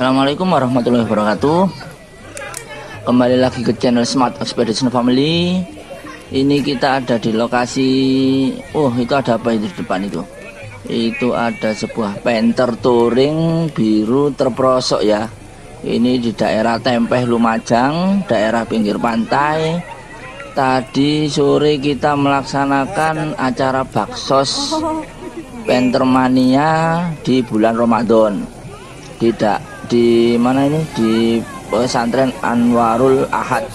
Assalamualaikum warahmatullahi wabarakatuh. Kembali lagi ke channel Smart Expedition Family. Ini kita ada di lokasi Oh itu ada apa itu di depan itu? Itu ada sebuah penter touring biru terprosok ya. Ini di daerah Tempeh Lumajang Daerah pinggir pantai. Tadi sore kita melaksanakan acara baksos Pentermania di bulan Ramadan. Tidak di mana ini? Di pesantren Anwarul Ahad.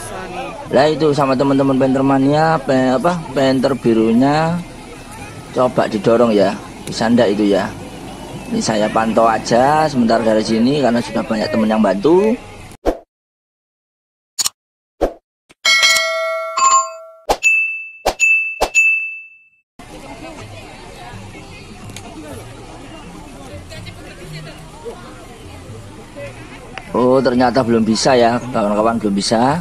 Lah itu sama teman-teman pentermania pe, apa penter birunya. Coba didorong ya bisa ndak itu ya. Ini saya pantau aja sebentar dari sini karena sudah banyak teman yang bantu Oh ternyata belum bisa ya kawan-kawan belum bisa.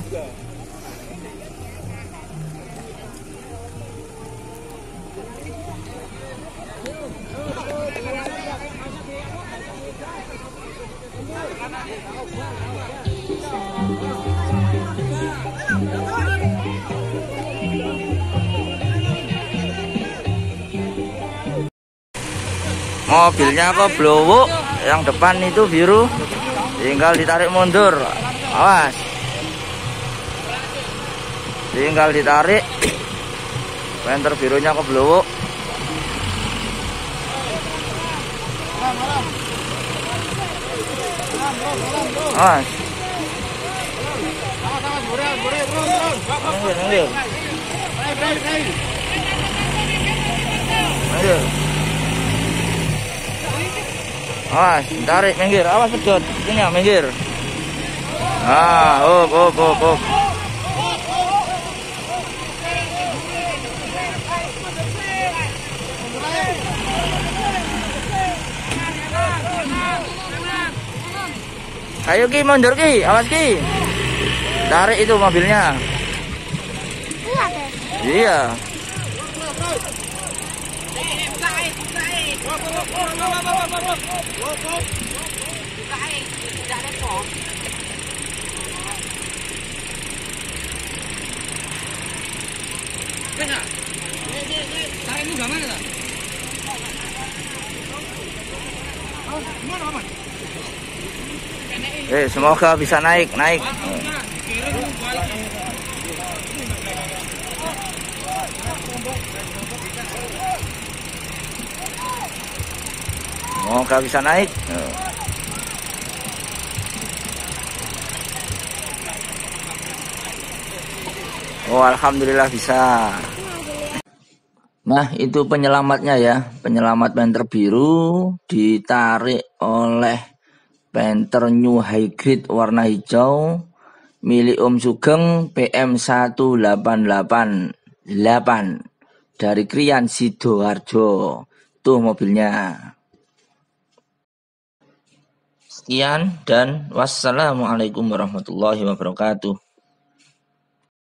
Mobilnya kok blowo yang depan itu biru tinggal ditarik mundur. Awas. Tinggal ditarik. Fender birunya ke blowo awas. Minggir minggir minggir Awas, tarik minggir, awas pedot. Ini ya minggir. Ah, up, up, up, up. Ayo Ki mundur Ki, awas Ki. Tarik itu mobilnya. Iya. Eh, semoga bisa naik, naik. Semoga bisa naik. Oh, alhamdulillah bisa. Nah, itu penyelamatnya ya. Penyelamat penter biru ditarik oleh penter New High Grade warna hijau milik Om Sugeng PM 1888 dari Krian Sidoarjo. Tuh mobilnya. Sekian dan wassalamualaikum warahmatullahi wabarakatuh.